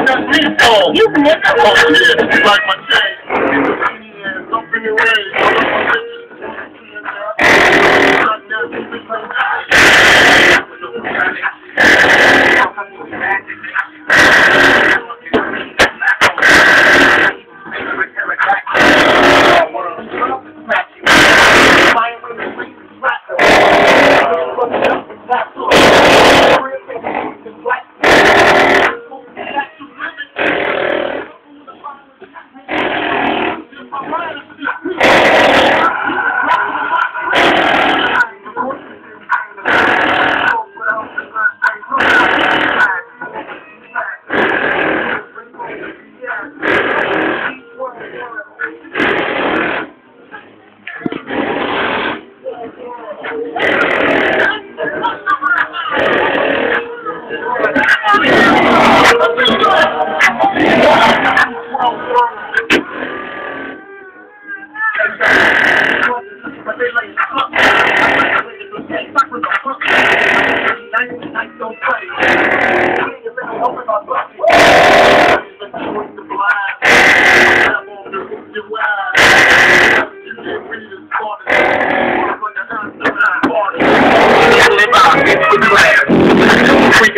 world. D12 world. You nigga. Like my chain. Don't bring it away.